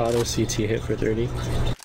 Auto CT hit for 30.